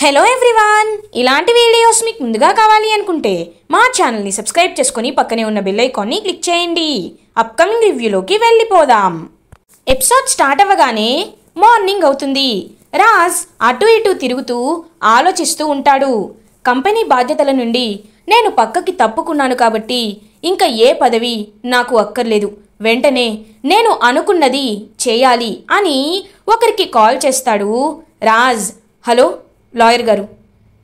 Hello everyone ఇలాంటి videos మీకు ముందుగా కావాలి అనుకుంటే మా ఛానల్ని సబ్స్క్రైబ్ చేసుకొని పక్కనే ఉన్న బెల్ ఐకాన్ని క్లిక్ చేయండి. అప్కమింగ్ రివ్యూలోకి వెళ్ళిపోదాం. ఎపిసోడ్ స్టార్ట్ అవ్వగానే మార్నింగ్ అవుతుంది. రాజ్ అటు ఇటు తిరుగుతూ ఆలోచిస్తూ ఉంటాడు. కంపెనీ బాధ్యతల నుండి నేను పక్కకి తప్పుకున్నాను కాబట్టి ఇంకా ఏ పదవి నాకు అక్కర్లేదు. వెంటనే నేను అనుకున్నది చేయాలి అని ఒకరికి కాల్ చేస్తాడు రాజ్. హలో లాయర్ గారు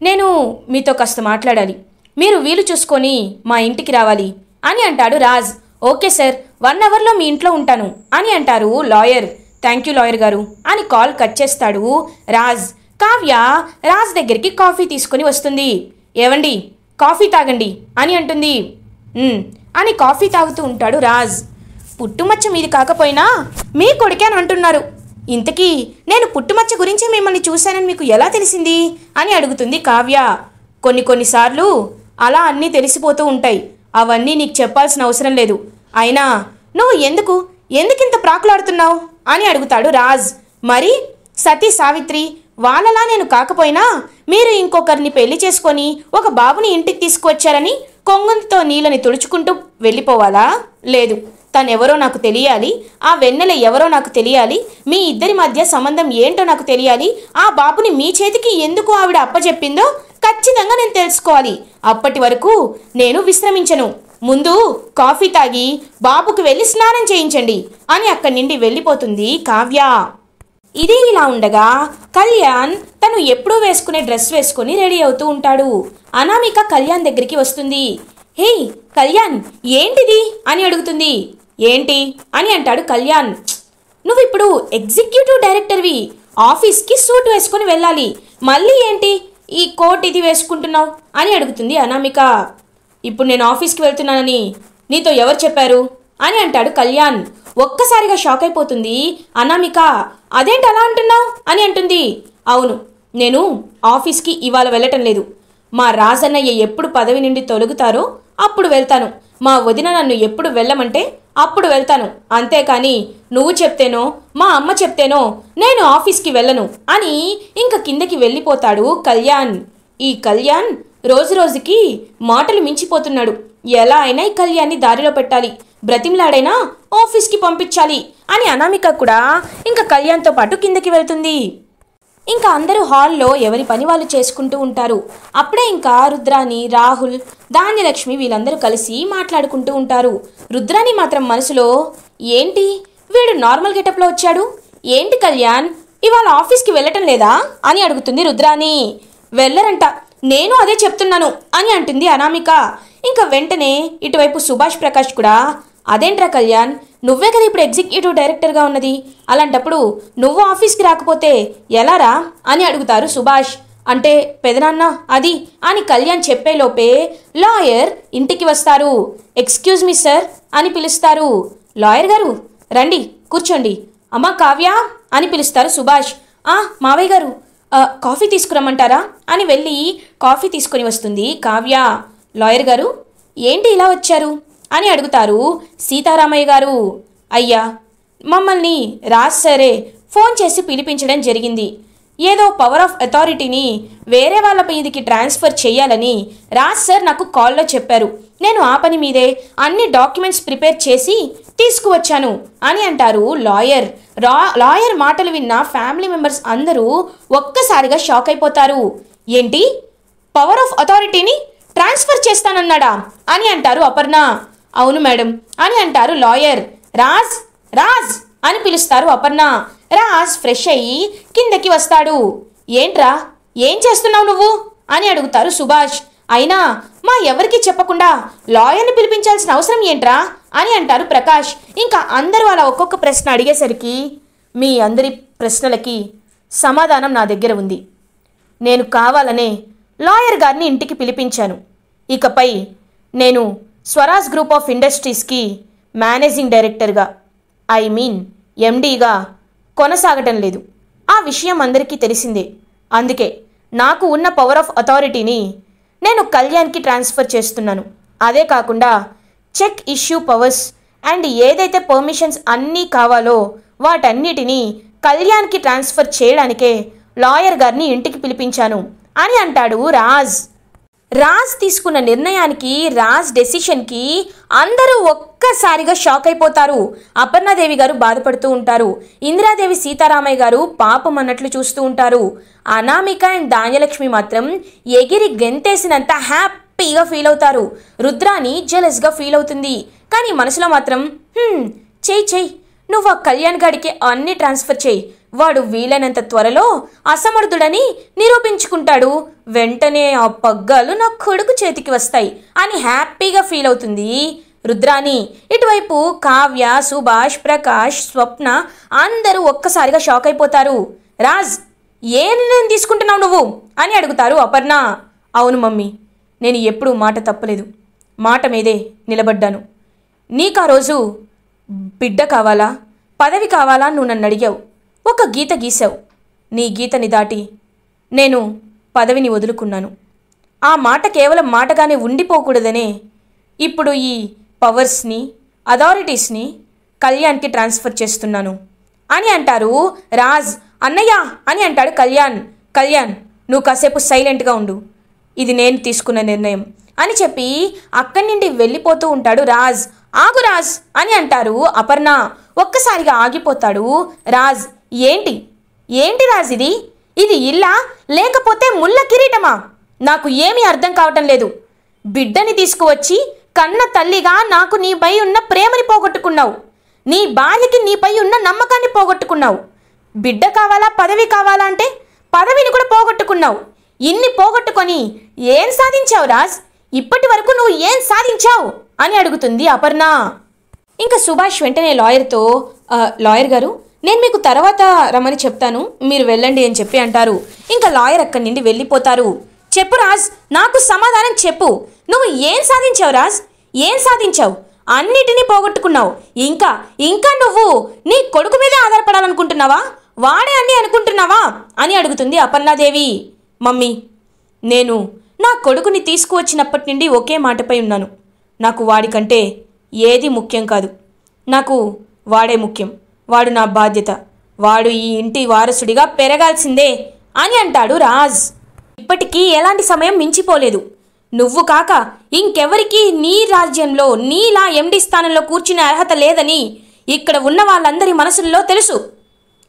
నేను మీతో కాస్త మాట్లాడాలి. మీరు వీలు చూసుకొని మా ఇంటికి రావాలి. అని అంటాడు రాజ్. ఓకే సార్ వన్ అవర్లో మీ ఇంట్లో ఉంటాను అని అంటారు లాయర్. థ్యాంక్ యూ లాయర్ గారు అని కాల్ కట్ చేస్తాడు రాజ్. కావ్య రాజ్ దగ్గరికి కాఫీ తీసుకొని వస్తుంది. ఏవండి కాఫీ తాగండి అని అంటుంది. అని కాఫీ తాగుతూ ఉంటాడు రాజ్. పుట్టుమచ్చ మీది కాకపోయినా మీ కొడుకే అని అంటున్నారు. ఇంతకీ నేను పుట్టుమచ్చ గురించి మిమ్మల్ని చూశానని మీకు ఎలా తెలిసింది? అని అడుగుతుంది కావ్య. కొన్ని కొన్నిసార్లు అలా అన్నీ తెలిసిపోతూ ఉంటాయి. అవన్నీ నీకు చెప్పాల్సిన అవసరం లేదు. అయినా నువ్వు ఎందుకు? ఎందుకింత ప్రాకులాడుతున్నావు? అని అడుగుతాడు రాజ్. మరి సతీ సావిత్రి వాళ్ళలా నేను కాకపోయినా మీరు ఇంకొకరిని పెళ్ళి చేసుకొని ఒక బాబుని ఇంటికి తీసుకువచ్చారని కొంగుంతో నీళ్ళని తుడుచుకుంటూ వెళ్ళిపోవాలా? లేదు. తనెవరో నాకు తెలియాలి? ఆ వెన్నెల ఎవరో నాకు తెలియాలి? మీ ఇద్దరి మధ్య సంబంధం ఏంటో నాకు తెలియాలి? ఆ బాబుని మీ చేతికి ఎందుకు ఆవిడ అప్పచెప్పిందో ఖచ్చితంగా నేను తెలుసుకోవాలి. అప్పటి వరకు నేను విశ్రమించను. ముందు కాఫీ తాగి బాబుకు వెళ్ళి స్నానం చేయించండి అని అక్కడి నుండి వెళ్ళిపోతుంది కావ్య. ఇది ఇలా ఉండగా కళ్యాణ్ తను ఎప్పుడూ వేసుకునే డ్రెస్ వేసుకుని రెడీ అవుతూ ఉంటాడు. అనామిక కళ్యాణ్ దగ్గరికి వస్తుంది. హే కళ్యాణ్ ఏంటిది? అని అడుగుతుంది. ఏంటి అని అంటాడు కళ్యాణ్. నువ్వు ఇప్పుడు ఎగ్జిక్యూటివ్ డైరెక్టర్వి ఆఫీస్కి సూట్ వేసుకుని వెళ్ళాలి. మళ్ళీ ఏంటి? ఈ కోట్ ఇది వేసుకుంటున్నావు అని అడుగుతుంది అనామిక. ఇప్పుడు నేను ఆఫీస్కి వెళ్తున్నానని నీతో ఎవరు చెప్పారు? అని అంటాడు కళ్యాణ్. ఒక్కసారిగా షాక్ అయిపోతుంది అనామిక. అదేంటి అలా అంటున్నావు? అని అంటుంది. అవును నేను ఆఫీస్కి ఇవాళ వెళ్ళటం లేదు. మా రాజన్నయ్య ఎప్పుడు పదవి నుండి తొలగుతారో అప్పుడు వెళ్తాను. మా వదిన నన్ను ఎప్పుడు వెళ్ళమంటే అప్పుడు వెళ్తాను. అంతేకాని నువ్వు చెప్తేనో మా అమ్మ చెప్తేనో నేను ఆఫీస్కి వెళ్ళను అని ఇంక కిందకి వెళ్ళిపోతాడు కళ్యాణ్. ఈ కళ్యాణ్ రోజు రోజుకి మాటలు మించిపోతున్నాడు. ఎలా అయినా ఈ కళ్యాణ్ని దారిలో పెట్టాలి. బ్రతిమలాడైనా ఆఫీస్కి పంపించాలి అని అనామిక కూడా ఇంకా కళ్యాణ్తో పాటు కిందకి వెళ్తుంది. ఇంకా అందరూ హాల్లో ఎవరి పని వాళ్ళు చేసుకుంటూ ఉంటారు. అప్పుడే ఇంకా రుద్రాని రాహుల్ ధాన్యలక్ష్మి వీళ్ళందరూ కలిసి మాట్లాడుకుంటూ ఉంటారు. రుద్రాని మాత్రం మనసులో ఏంటి? వీడు నార్మల్ గెటప్లో వచ్చాడు? ఏంటి కళ్యాణ్? ఇవాళ ఆఫీస్కి వెళ్ళటం లేదా? అని అడుగుతుంది రుద్రాని. వెళ్ళరంట. నేను అదే చెప్తున్నాను అని అంటుంది అనామిక. ఇంకా వెంటనే ఇటువైపు సుభాష్ ప్రకాష్ కూడా అదేంట్రా కళ్యాణ్? నువ్వే కదా ఇప్పుడు ఎగ్జిక్యూటివ్ డైరెక్టర్గా ఉన్నది? అలాంటప్పుడు నువ్వు ఆఫీస్కి రాకపోతే ఎలారా అని అడుగుతారు సుభాష్. అంటే పెదనాన్న అది అని కళ్యాణ్ చెప్పేలోపే లాయర్ ఇంటికి వస్తారు. ఎక్స్క్యూజ్ మీ సార్ అని పిలుస్తారు. లాయర్ గారు రండి కూర్చోండి. అమ్మా కావ్య అని పిలుస్తారు సుభాష్. ఆ మావయ్య గారు కాఫీ తీసుకురమ్మంటారా అని వెళ్ళి కాఫీ తీసుకొని వస్తుంది కావ్య. లాయర్ గారు ఏంటి ఇలా వచ్చారు? అని అడుగుతారు సీతారామయ్య గారు. అయ్యా మమ్మల్ని రాజ్ సరే ఫోన్ చేసి పిలిపించడం జరిగింది. ఏదో పవర్ ఆఫ్ అథారిటీని వేరే వాళ్ళ మీదికి ట్రాన్స్ఫర్ చేయాలని రాజ్ సార్ నాకు కాల్లో చెప్పారు. నేను ఆ పని మీదే అన్ని డాక్యుమెంట్స్ ప్రిపేర్ చేసి తీసుకువచ్చాను అని అంటారు లాయర్ రా లాయర్ మాటలు విన్న ఫ్యామిలీ మెంబర్స్ అందరూ ఒక్కసారిగా షాక్ అయిపోతారు. ఏంటి? పవర్ ఆఫ్ అథారిటీని ట్రాన్స్ఫర్ చేస్తానన్నాడా అని అంటారు అపర్ణ. అవును మేడం అని అంటారు లాయర్. రాజ్ రాజ్ అని పిలుస్తారు అపర్ణ. రాజ్ ఫ్రెష్ అయ్యి కిందకి వస్తాడు. ఏంట్రా ఏం చేస్తున్నావు నువ్వు? అని అడుగుతారు సుభాష్. అయినా మా ఎవరికి చెప్పకుండా లాయర్ని పిలిపించాల్సిన అవసరం ఏంట్రా? అని అంటారు ప్రకాష్. ఇంకా అందరూ అలా ఒక్కొక్క ప్రశ్న అడిగేసరికి మీ అందరి ప్రశ్నలకి సమాధానం నా దగ్గర ఉంది. నేను కావాలనే లాయర్ గారిని ఇంటికి పిలిపించాను. ఇకపై నేను స్వరాజ్ గ్రూప్ ఆఫ్ ఇండస్ట్రీస్కి మేనేజింగ్ డైరెక్టర్గా ఐ మీన్ ఎండీగా కొనసాగటం లేదు. ఆ విషయం అందరికీ తెలిసిందే. అందుకే నాకు ఉన్న పవర్ ఆఫ్ అథారిటీని నేను కళ్యాణ్కి ట్రాన్స్ఫర్ చేస్తున్నాను. అదే కాకుండా చెక్ ఇష్యూ పవర్స్ అండ్ ఏదైతే పర్మిషన్స్ అన్నీ కావాలో వాటన్నిటినీ కళ్యాణ్కి ట్రాన్స్ఫర్ చేయడానికే లాయర్ గారిని ఇంటికి పిలిపించాను అని అంటాడు రాజ్. రాజ్ తీసుకున్న నిర్ణయానికి రాజ్ డెసిషన్కి అందరూ ఒక్కసారిగా షాక్ అయిపోతారు. అపర్ణాదేవి గారు బాధపడుతూ ఉంటారు. ఇందిరాదేవి సీతారామయ్య గారు పాపం అన్నట్లు చూస్తూ ఉంటారు. అనామిక అండ్ ధాన్యలక్ష్మి మాత్రం ఎగిరి గెంతేసినంత హ్యాపీగా ఫీల్ అవుతారు. రుద్రాని జెలస్గా ఫీల్ అవుతుంది. కానీ మనసులో మాత్రం "హ్మ్, చెయ్యి చెయ్యి నువ్వు ఆ కళ్యాణ్ గాడికి అన్ని ట్రాన్స్ఫర్ చేయి. వాడు వీలైనంత త్వరలో అసమర్థుడని నిరూపించుకుంటాడు. వెంటనే ఆ పగ్గాలు నా కొడుకు చేతికి వస్తాయి అని హ్యాపీగా ఫీల్ అవుతుంది. రుద్రాని ఇటువైపు కావ్య సుభాష్ ప్రకాష్ స్వప్న అందరూ ఒక్కసారిగా షాక్ అయిపోతారు. రాజ్ ఏ నిర్ణయం తీసుకుంటున్నావు నువ్వు? అని అడుగుతారు అపర్ణ. అవును మమ్మీ నేను ఎప్పుడూ మాట తప్పలేదు. మాట మీదే నిలబడ్డాను. నీకు ఆ రోజు బిడ్డ కావాలా? పదవి కావాలా? నువ్వు నన్ను అడిగావు. ఒక గీత గీసావు నీ గీతని దాటి నేను పదవిని వదులుకున్నాను. ఆ మాట కేవలం మాటగానే ఉండిపోకూడదనే ఇప్పుడు ఈ పవర్స్ని అథారిటీస్ని కళ్యాణ్కి ట్రాన్స్ఫర్ చేస్తున్నాను. అని అంటారు రాజ్. అన్నయ్య అని అంటాడు కళ్యాణ్. కళ్యాణ్ నువ్వు కాసేపు సైలెంట్గా ఉండు. ఇది నేను తీసుకున్న నిర్ణయం అని చెప్పి అక్కడి నుండి వెళ్ళిపోతూ ఉంటాడు రాజ్. ఆగు రాజ్ అని అంటారు అపర్ణ. ఒక్కసారిగా ఆగిపోతాడు రాజ్. ఏంటి? ఏంటి రాజ్ ఇది? ఇది ఇల్లా? లేకపోతే ముళ్ళ కిరీటమా? నాకు ఏమీ అర్థం కావటం లేదు. బిడ్డని తీసుకువచ్చి కన్న తల్లిగా నాకు నీపై ఉన్న ప్రేమని పోగొట్టుకున్నావు. నీ భార్యకి నీపై ఉన్న నమ్మకాన్ని పోగొట్టుకున్నావు. బిడ్డ కావాలా పదవి కావాలా అంటే పదవిని కూడా పోగొట్టుకున్నావు. ఇన్ని పోగొట్టుకొని ఏం సాధించావు రాజ్? ఇప్పటి వరకు నువ్వు ఏం సాధించావు? అని అడుగుతుంది అపర్ణ. ఇంకా సుభాష్ వెంటనే లాయర్తో లాయర్ గారు నేను మీకు తర్వాత రమ్మని చెప్తాను. మీరు వెళ్ళండి అని చెప్పి అంటారు. ఇంకా లాయర్ అక్కడి నుండి వెళ్ళిపోతారు. చెప్పు రాజ్ నాకు సమాధానం చెప్పు. నువ్వు ఏం సాధించావు రాజ్? ఏం సాధించావు? అన్నిటినీ పోగొట్టుకున్నావు. ఇంకా ఇంకా నువ్వు నీ కొడుకు మీదే ఆధారపడాలనుకుంటున్నావా? వాడే అన్ని అనుకుంటున్నావా? అని అడుగుతుంది అపర్ణాదేవి. మమ్మీ నేను నా కొడుకుని తీసుకువచ్చినప్పటి నుండి ఒకే మాటపై ఉన్నాను. నాకు వాడికంటే ఏది ముఖ్యం కాదు. నాకు వాడే ముఖ్యం. వాడు నా బాధ్యత. వాడు ఈ ఇంటి వారసుడిగా పెరగాల్సిందే అని అంటాడు రాజ్. ఇప్పటికీ ఎలాంటి సమయం మించిపోలేదు. నువ్వు కాక ఇంకెవరికి నీ రాజ్యంలో నీలా ఎండి స్థానంలో కూర్చునే అర్హత లేదని ఇక్కడ ఉన్న వాళ్ళందరి మనసుల్లో తెలుసు.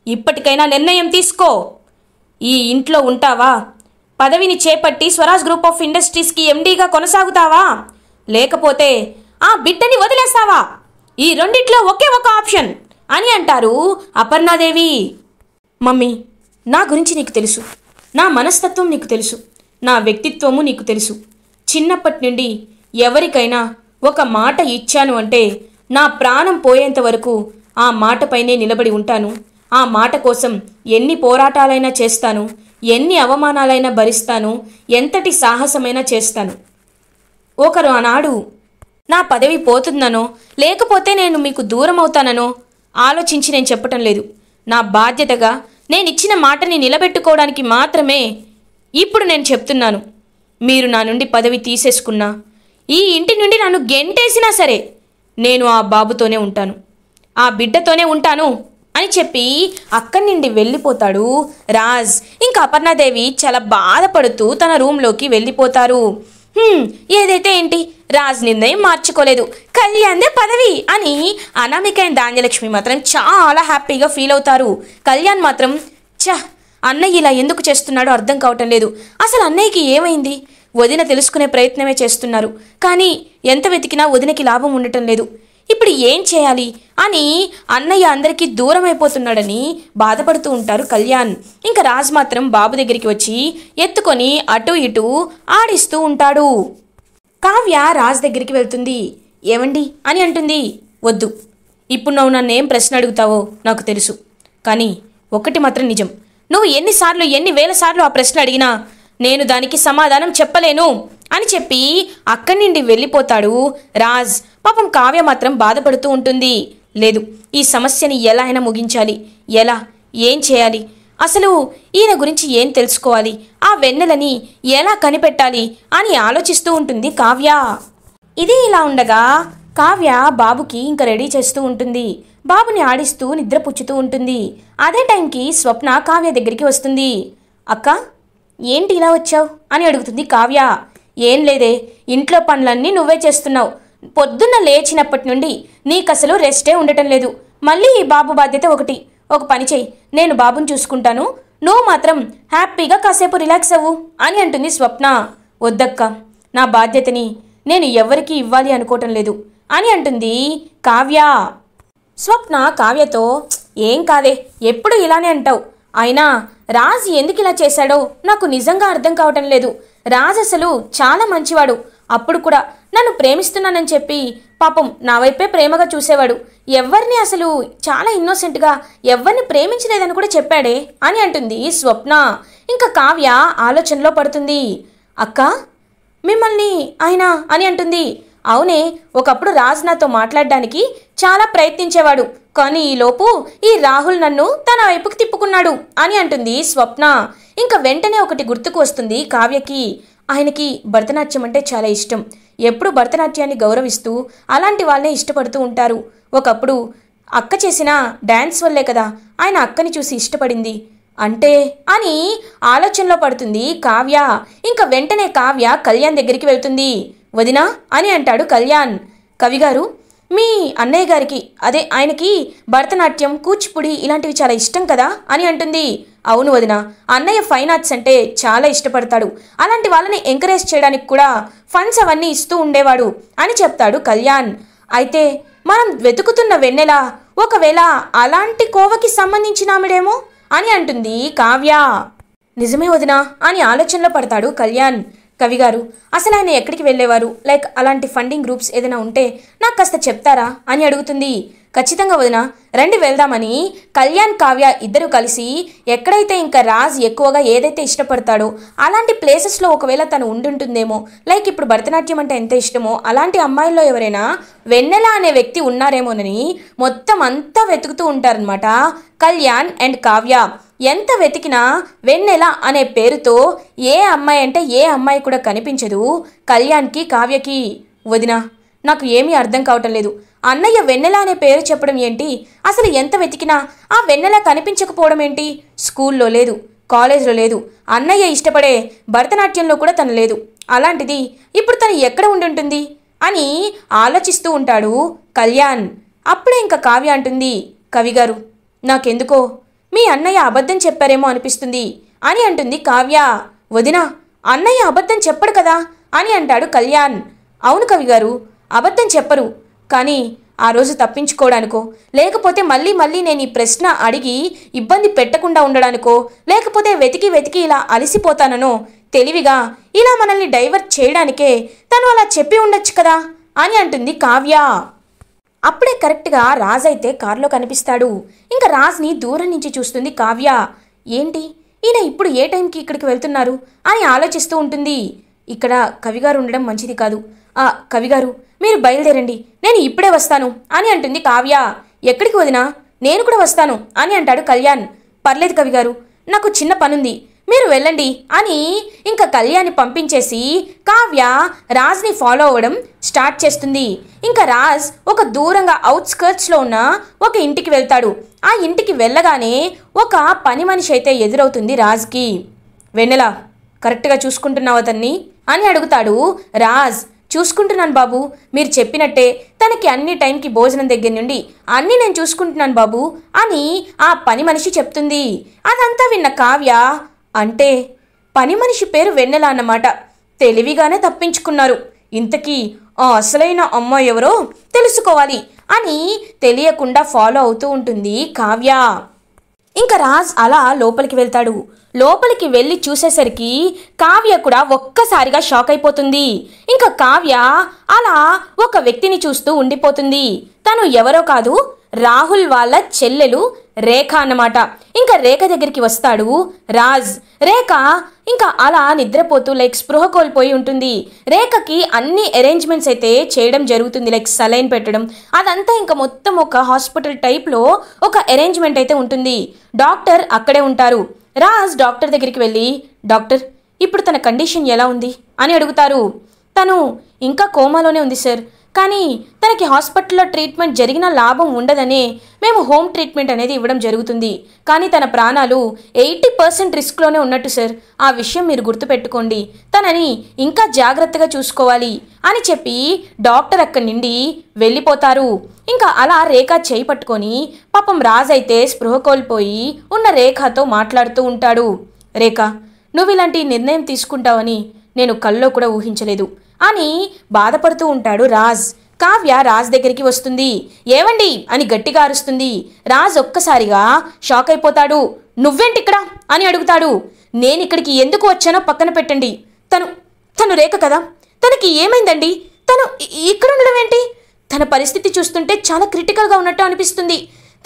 ఇప్పటికైనా నిర్ణయం తీసుకో. ఈ ఇంట్లో ఉంటావా? పదవిని చేపట్టి స్వరాజ్ గ్రూప్ ఆఫ్ ఇండస్ట్రీస్కి ఎండీగా కొనసాగుతావా? లేకపోతే ఆ బిడ్డని వదిలేస్తావా? ఈ రెండిట్లో ఒకే ఒక ఆప్షన్ అని అంటారు అపర్ణాదేవి. మమ్మీ నా గురించి నీకు తెలుసు. నా మనస్తత్వం నీకు తెలుసు. నా వ్యక్తిత్వము నీకు తెలుసు. చిన్నప్పటి నుండి ఎవరికైనా ఒక మాట ఇచ్చాను అంటే నా ప్రాణం పోయేంత వరకు ఆ మాటపైనే నిలబడి ఉంటాను. ఆ మాట కోసం ఎన్ని పోరాటాలైనా చేస్తాను. ఎన్ని అవమానాలైనా భరిస్తాను. ఎంతటి సాహసమైనా చేస్తాను. ఒకరు ఆనాడు నా పదవి పోతుందనో లేకపోతే నేను మీకు దూరం అవుతాననో ఆలోచించి నేను చెప్పటం లేదు. నా బాధ్యతగా నేను ఇచ్చిన మాటని నిలబెట్టుకోవడానికి మాత్రమే ఇప్పుడు నేను చెప్తున్నాను. మీరు నా నుండి పదవి తీసేసుకున్నా ఈ ఇంటి నుండి నన్ను గెంటేసినా సరే నేను ఆ బాబుతోనే ఉంటాను. ఆ బిడ్డతోనే ఉంటాను అని చెప్పి అక్కడి నుండి వెళ్ళిపోతాడు రాజ్. ఇంకా అపర్ణాదేవి చాలా బాధపడుతూ తన రూమ్లోకి వెళ్ళిపోతారు. ఏదైతే ఏంటి? రాజ్ నిర్ణయం మార్చుకోలేదు. కళ్యాణ్దే పదవి అని అనామిక అండ్ ధాన్యలక్ష్మి మాత్రం చాలా హ్యాపీగా ఫీల్ అవుతారు. కళ్యాణ్ మాత్రం చ అన్నయ్య ఇలా ఎందుకు చేస్తున్నాడో అర్థం కావటం లేదు. అసలు అన్నయ్యకి ఏమైంది? వదిన తెలుసుకునే ప్రయత్నమే చేస్తున్నారు. కానీ ఎంత వెతికినా వదినకి లాభం ఉండటం లేదు. ఇప్పుడు ఏం చేయాలి? అని అన్నయ్య అందరికీ దూరం అయిపోతున్నాడని బాధపడుతూ ఉంటారు కళ్యాణ్. ఇంకా రాజ్ మాత్రం బాబు దగ్గరికి వచ్చి ఎత్తుకొని అటు ఇటు ఆడిస్తూ ఉంటాడు. కావ్య రాజ్ దగ్గరికి వెళ్తుంది. ఏమండి అని అంటుంది. వద్దు. ఇప్పుడు నువ్వు నన్ను ఏం ప్రశ్న అడుగుతావో నాకు తెలుసు. కానీ ఒకటి మాత్రం నిజం. నువ్వు ఎన్నిసార్లు ఎన్ని వేల సార్లు ఆ ప్రశ్న అడిగినా నేను దానికి సమాధానం చెప్పలేను అని చెప్పి అక్కడి నుండి వెళ్ళిపోతాడు రాజ్. పాపం కావ్య మాత్రం బాధపడుతూ ఉంటుంది. లేదు ఈ సమస్యని ఎలా అయినా ముగించాలి. ఎలా? ఏం చేయాలి? అసలు ఈయన గురించి ఏం తెలుసుకోవాలి? ఆ వెన్నెలని ఎలా కనిపెట్టాలి అని ఆలోచిస్తూ ఉంటుంది కావ్య. ఇది ఇలా ఉండగా కావ్య బాబుకి ఇంకా రెడీ చేస్తూ ఉంటుంది. బాబుని ఆడిస్తూ నిద్రపుచ్చుతూ ఉంటుంది. అదే టైంకి స్వప్న కావ్య దగ్గరికి వస్తుంది. అక్క ఏంటి ఇలా వచ్చావు? అని అడుగుతుంది కావ్య. ఏం లేదే ఇంట్లో పనులన్నీ నువ్వే చేస్తున్నావు. పొద్దున్న లేచినప్పటి నుండి నీకసలు రెస్టే ఉండటం లేదు. మళ్ళీ ఈ బాబు బాధ్యత ఒకటి. ఒక పని చెయ్యి నేను బాబుని చూసుకుంటాను. నువ్వు మాత్రం హ్యాపీగా కాసేపు రిలాక్స్ అవ్వు అని అంటుంది స్వప్న. వద్దక్క నా బాధ్యతని నేను ఎవరికి ఇవ్వాలి అనుకోవటం లేదు అని అంటుంది కావ్య. స్వప్న కావ్యతో ఏం కాదే ఎప్పుడు ఇలానే అంటావు. అయినా రాజ్ ఎందుకు ఇలా చేశాడో నాకు నిజంగా అర్థం కావటం లేదు. రాజ్ అసలు చాలా మంచివాడు. అప్పుడు కూడా నన్ను ప్రేమిస్తున్నానని చెప్పి పాపం నా వైపే ప్రేమగా చూసేవాడు. ఎవరిని అసలు చాలా ఇన్నోసెంట్గా ఎవరిని ప్రేమించలేదని కూడా చెప్పాడే అని అంటుంది స్వప్న. ఇంకా కావ్య ఆలోచనలో పడుతుంది. అక్క మిమ్మల్ని ఆయన అని అంటుంది. అవునే ఒకప్పుడు రాజ్ నాతో మాట్లాడడానికి చాలా ప్రయత్నించేవాడు. కానీ ఈలోపు ఈ రాహుల్ నన్ను తన వైపుకి తిప్పుకున్నాడు అని అంటుంది స్వప్న. ఇంకా వెంటనే ఒకటి గుర్తుకు వస్తుంది కావ్యకి. ఆయనకి భరతనాట్యం అంటే చాలా ఇష్టం. ఎప్పుడు భరతనాట్యాన్ని గౌరవిస్తూ అలాంటి వాళ్ళనే ఇష్టపడుతూ ఉంటారు. ఒకప్పుడు అక్క చేసిన డ్యాన్స్ వల్లే కదా ఆయన అక్కని చూసి ఇష్టపడింది. అంటే? అని ఆలోచనలో పడుతుంది కావ్య. ఇంకా వెంటనే కావ్య కళ్యాణ్ దగ్గరికి వెళ్తుంది. వదినా అని అంటాడు కళ్యాణ్. కవిగారు మీ అన్నయ్య గారికి అదే ఆయనకి భరతనాట్యం కూచిపూడి ఇలాంటివి చాలా ఇష్టం కదా అని అంటుంది. అవును వదిన అన్నయ్య ఫైన్ ఆర్ట్స్ అంటే చాలా ఇష్టపడతాడు. అలాంటి వాళ్ళని ఎంకరేజ్ చేయడానికి కూడా ఫండ్స్ అవన్నీ ఇస్తూ ఉండేవాడు అని చెప్తాడు కళ్యాణ్. అయితే మనం వెతుకుతున్న వెన్నెల ఒకవేళ అలాంటి కోవకి సంబంధించిన ఆమెడేమో అని అంటుంది కావ్య. నిజమే వదినా అని ఆలోచనలో పడతాడు కళ్యాణ్. కవిగారు అసలు ఆయన ఎక్కడికి వెళ్ళేవారు? లైక్ అలాంటి ఫండింగ్ గ్రూప్స్ ఏదైనా ఉంటే నాకు కాస్త చెప్తారా? అని అడుగుతుంది. ఖచ్చితంగా వదిన రండి వెళ్దామని కళ్యాణ్ కావ్య ఇద్దరు కలిసి ఎక్కడైతే ఇంకా రాజ్ ఎక్కువగా ఏదైతే ఇష్టపడతాడో అలాంటి ప్లేసెస్లో ఒకవేళ తను ఉండుంటుందేమో లైక్ ఇప్పుడు భరతనాట్యం అంటే ఎంత ఇష్టమో అలాంటి అమ్మాయిల్లో ఎవరైనా వెన్నెల అనే వ్యక్తి ఉన్నారేమోనని మొత్తం అంతా వెతుకుతూ ఉంటారనమాట కళ్యాణ్ అండ్ కావ్య. ఎంత వెతికినా వెన్నెల అనే పేరుతో ఏ అమ్మాయి అంటే ఏ అమ్మాయి కూడా కనిపించదు. కళ్యాణ్కి కావ్యకి. వదిన నాకు ఏమీ అర్థం కావటం లేదు. అన్నయ్య వెన్నెల అనే పేరు చెప్పడం ఏంటి? అసలు ఎంత వెతికినా ఆ వెన్నెల కనిపించకపోవడం ఏంటి? స్కూల్లో లేదు కాలేజ్లో లేదు. అన్నయ్య ఇష్టపడే భరతనాట్యంలో కూడా తను లేదు. అలాంటిది ఇప్పుడు తను ఎక్కడ ఉండుంటుంది అని ఆలోచిస్తూ ఉంటాడు కళ్యాణ్. అప్పుడే ఇంకా కావ్య అంటుంది కవిగారు నాకెందుకో? మీ అన్నయ్య అబద్ధం చెప్పారేమో అనిపిస్తుంది. అని అంటుంది కావ్య. వదినా అన్నయ్య అబద్ధం చెప్పడు కదా అని అంటాడు కళ్యాణ్. అవును కవి గారు అబద్ధం చెప్పరు. కానీ ఆ రోజు తప్పించుకోవడానికో లేకపోతే మళ్ళీ మళ్ళీ నేను ఈ ప్రశ్న అడిగి ఇబ్బంది పెట్టకుండా ఉండడానికో లేకపోతే వెతికి వెతికి ఇలా అలసిపోతాననో తెలివిగా ఇలా మనల్ని డైవర్ట్ చేయడానికే తను అలా చెప్పి ఉండొచ్చు కదా అని అంటుంది కావ్య. అప్పుడే కరెక్ట్గా రాజ్ అయితే కారులో కనిపిస్తాడు. ఇంకా రాజ్ని దూరం నుంచి చూస్తుంది కావ్య. ఏంటి? ఈయన ఇప్పుడు ఏ టైంకి ఇక్కడికి వెళ్తున్నారు? అని ఆలోచిస్తూ ఉంటుంది. ఇక్కడ కవిగారు ఉండడం మంచిది కాదు. ఆ కవిగారు మీరు బయలుదేరండి. నేను ఇప్పుడే వస్తాను. అని అంటుంది కావ్య. ఎక్కడికి వదినా? నేను కూడా వస్తాను. అని అంటాడు కళ్యాణ్. పర్లేదు కవిగారు నాకు చిన్న పనుంది. మీరు వెళ్ళండి అని ఇంకా కళ్యాణి పంపించేసి కావ్య రాజ్ని ఫాలో అవ్వడం స్టార్ట్ చేస్తుంది. ఇంకా రాజ్ ఒక దూరంగా అవుట్స్కర్ట్స్లో ఉన్న ఒక ఇంటికి వెళ్తాడు. ఆ ఇంటికి వెళ్ళగానే ఒక పని మనిషి అయితే ఎదురవుతుంది రాజ్కి. వెన్నెల కరెక్ట్గా చూసుకుంటున్నావు అతన్ని అని అడుగుతాడు రాజ్. చూసుకుంటున్నాను బాబు మీరు చెప్పినట్టే తనకి అన్ని టైంకి భోజనం దగ్గర నుండి అన్నీ నేను చూసుకుంటున్నాను బాబు అని ఆ పని మనిషి చెప్తుంది. అదంతా విన్న కావ్య అంటే పని మనిషి పేరు వెన్నెల అన్నమాట. తెలివిగానే తప్పించుకున్నారు. ఇంతకీ ఆ అసలైన అమ్మ ఎవరో తెలుసుకోవాలి అని తెలియకుండా ఫాలో అవుతూ ఉంటుంది కావ్య. ఇంకా రాజ్ అలా లోపలికి వెళ్తాడు. లోపలికి వెళ్ళి చూసేసరికి కావ్య కూడా ఒక్కసారిగా షాక్ అయిపోతుంది. ఇంకా కావ్య అలా ఒక వ్యక్తిని చూస్తూ ఉండిపోతుంది. తను ఎవరో కాదు రాహుల్ వాళ్ళ చెల్లెలు రేఖ అన్నమాట. ఇంకా రేఖ దగ్గరికి వస్తాడు రాజ్. రేఖ ఇంకా అలా నిద్రపోతూ లైక్ స్పృహ కోల్పోయి ఉంటుంది. రేఖకి అన్ని అరేంజ్మెంట్స్ అయితే చేయడం జరుగుతుంది లైక్ సలైన్ పెట్టడం. అదంతా ఇంకా మొత్తం ఒక హాస్పిటల్ టైప్లో ఒక అరేంజ్మెంట్ అయితే ఉంటుంది. డాక్టర్ అక్కడే ఉంటారు. రాజ్ డాక్టర్ దగ్గరికి వెళ్ళి డాక్టర్ ఇప్పుడు తన కండిషన్ ఎలా ఉంది? అని అడుగుతారు. తను ఇంకా కోమాలోనే ఉంది సార్ కానీ తనకి హాస్పిటల్లో ట్రీట్మెంట్ జరిగిన లాభం ఉండదనే మేము హోమ్ ట్రీట్మెంట్ అనేది ఇవ్వడం జరుగుతుంది. కానీ తన ప్రాణాలు ఎయిటీ పర్సెంట్ రిస్క్లోనే ఉన్నట్టు సార్. ఆ విషయం మీరు గుర్తుపెట్టుకోండి. తనని ఇంకా జాగ్రత్తగా చూసుకోవాలి అని చెప్పి డాక్టర్ అక్కడి నుండి వెళ్ళిపోతారు. ఇంకా అలా రేఖ చేయి పట్టుకొని పాపం రాజైతే స్పృహ కోల్పోయి ఉన్న రేఖతో మాట్లాడుతూ ఉంటాడు. రేఖ నువ్వు ఇలాంటి నిర్ణయం తీసుకుంటావని నేను కల్లో కూడా ఊహించలేదు. అని బాధపడుతూ ఉంటాడు రాజ్. కావ్య రాజ్ దగ్గరికి వస్తుంది. ఏవండి? అని గట్టిగా అరుస్తుంది. రాజ్ ఒక్కసారిగా షాక్ అయిపోతాడు. నువ్వేంటి ఇక్కడ అని అడుగుతాడు. నేను ఇక్కడికి ఎందుకు వచ్చానో పక్కన పెట్టండి. తను తను రేఖ కదా? తనకి ఏమైందండి? తను ఇక్కడ ఉండడం ఏంటి? తన పరిస్థితి చూస్తుంటే చాలా క్రిటికల్గా ఉన్నట్టు అనిపిస్తుంది.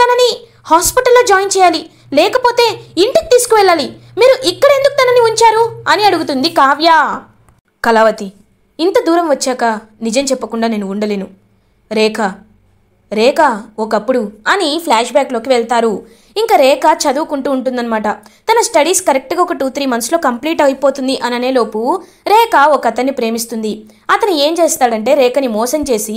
తనని హాస్పిటల్లో జాయిన్ చేయాలి. లేకపోతే ఇంటికి తీసుకువెళ్ళాలి. మీరు ఇక్కడ ఎందుకు తనని ఉంచారు? అని అడుగుతుంది కావ్య. కళావతి ఇంత దూరం వచ్చాక నిజం చెప్పకుండా నేను ఉండలేను. రేఖ రేఖ ఒకప్పుడు అని ఫ్లాష్ బ్యాక్లోకి వెళ్తారు. ఇంకా రేఖ చదువుకుంటూ ఉంటుందన్నమాట. తన స్టడీస్ కరెక్ట్గా ఒక టూ త్రీ మంత్స్లో కంప్లీట్ అయిపోతుంది అని లోపు రేఖ ఒక అతన్ని ప్రేమిస్తుంది. అతను ఏం చేస్తాడంటే రేఖని మోసం చేసి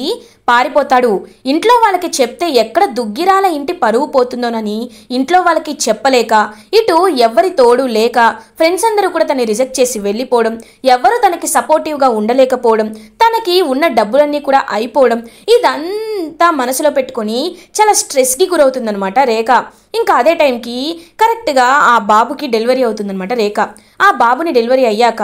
పారిపోతాడు. ఇంట్లో వాళ్ళకి చెప్తే ఎక్కడ దుగ్గిరాల ఇంటి పరువు పోతుందోనని ఇంట్లో వాళ్ళకి చెప్పలేక ఇటు ఎవరి తోడు లేక ఫ్రెండ్స్ అందరూ కూడా తనని రిజెక్ట్ చేసి వెళ్ళిపోవడం ఎవరు తనకి సపోర్టివ్గా ఉండలేకపోవడం తనకి ఉన్న డబ్బులన్నీ కూడా అయిపోవడం ఇదంతా మనసులో పెట్టుకొని చాలా స్ట్రెస్కి గురవుతుందనమాట రేఖ. ఇంకా అదే టైంకి కరెక్ట్గా ఆ బాబుకి డెలివరీ అవుతుందనమాట రేఖ. ఆ బాబుని డెలివరీ అయ్యాక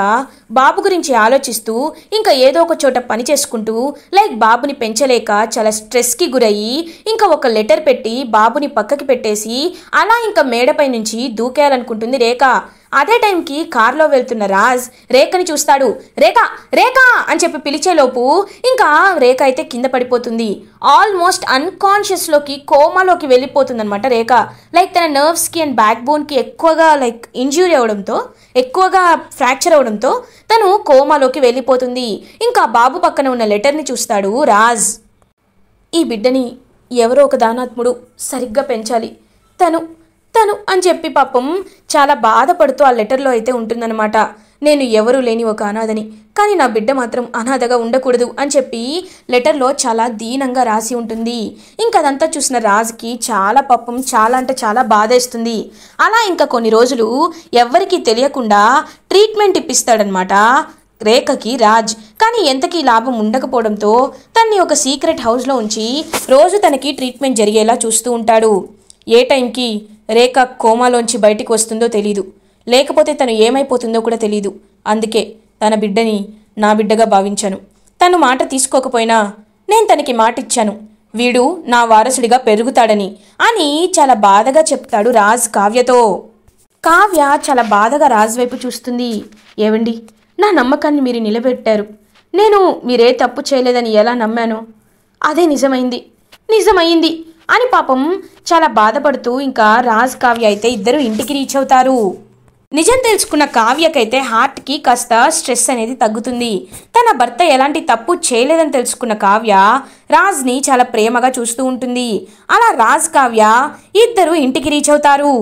బాబు గురించి ఆలోచిస్తూ ఇంకా ఏదో ఒక చోట పని చేసుకుంటూ లైక్ బాబుని పెంచలేక చాలా స్ట్రెస్కి గురయ్యి ఇంకా ఒక లెటర్ పెట్టి బాబుని పక్కకి పెట్టేసి అలా ఇంకా మేడపై నుంచి దూకేయాలనుకుంటుంది రేఖ. అదే టైంకి కారులో వెళ్తున్న రాజ్ రేఖని చూస్తాడు. రేఖ రేఖ అని చెప్పి పిలిచేలోపు ఇంకా రేఖ అయితే కింద పడిపోతుంది. ఆల్మోస్ట్ అన్కాన్షియస్లోకి కోమాలోకి వెళ్ళిపోతుందనమాట రేఖ. లైక్ తన నర్వ్స్కి అండ్ బ్యాక్ బోన్కి ఎక్కువగా లైక్ ఇంజ్యూరీ అవడంతో ఎక్కువగా ఫ్రాక్చర్ అవడంతో తను కోమాలోకి వెళ్ళిపోతుంది. ఇంకా బాబు పక్కన ఉన్న లెటర్ని చూస్తాడు రాజ్. ఈ బిడ్డని ఎవరో ఒక దానాత్ముడు సరిగ్గా పెంచాలి. తను తను అని చెప్పి పాపం చాలా బాధపడుతూ ఆ లెటర్లో అయితే ఉంటుందన్నమాట. నేను ఎవరూ లేని ఒక అనాథని కానీ నా బిడ్డ మాత్రం అనాథగా ఉండకూడదు అని చెప్పి లెటర్లో చాలా దీనంగా రాసి ఉంటుంది. ఇంకా అదంతా చూసిన రాజుకి చాలా పాపం చాలా అంటే చాలా బాధేస్తుంది అలా ఇంకా కొన్ని రోజులు ఎవ్వరికీ తెలియకుండా ట్రీట్మెంట్ ఇప్పిస్తాడనమాట రేఖకి రాజ్. కానీ ఎంతకీ లాభం ఉండకపోవడంతో తన్ని ఒక సీక్రెట్ హౌస్లో ఉంచి రోజు తనకి ట్రీట్మెంట్ జరిగేలా చూస్తూ ఉంటాడు. ఏ టైంకి? రేఖ కోమాలోంచి బయటికి వస్తుందో తెలీదు. లేకపోతే తను ఏమైపోతుందో కూడా తెలీదు. అందుకే తన బిడ్డని నా బిడ్డగా భావించాను. తను మాట తీసుకోకపోయినా నేను తనకి మాట ఇచ్చాను వీడు నా వారసుడిగా పెరుగుతాడని అని చాలా బాధగా చెప్తాడు రాజ్ కావ్యతో. కావ్య చాలా బాధగా రాజు వైపు చూస్తుంది. ఏవండి? నా నమ్మకాన్ని మీరు నిలబెట్టారు. నేను మీరే తప్పు చేయలేదని ఎలా నమ్మాను? అదే నిజమైంది. నిజమైంది. అని పాపం చాలా బాధపడుతూ ఇంకా రాజ్ కావ్య అయితే ఇద్దరు ఇంటికి రీచ్ అవుతారు. నిజం తెలుసుకున్న కావ్యకైతే హార్ట్కి కాస్త స్ట్రెస్ అనేది తగ్గుతుంది. తన భర్త ఎలాంటి తప్పు చేయలేదని తెలుసుకున్న కావ్య రాజ్ని చాలా ప్రేమగా చూస్తూ ఉంటుంది. అలా రాజ్ కావ్య ఇద్దరు ఇంటికి రీచ్ అవుతారు.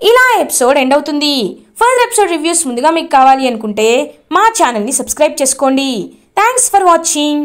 ఇలా ఎపిసోడ్ ఎండ్ అవుతుంది. ఫర్దర్ ఎపిసోడ్ రివ్యూస్ ముందుగా మీకు కావాలి అనుకుంటే మా ఛానల్ని సబ్స్క్రైబ్ చేసుకోండి. Thanks for watching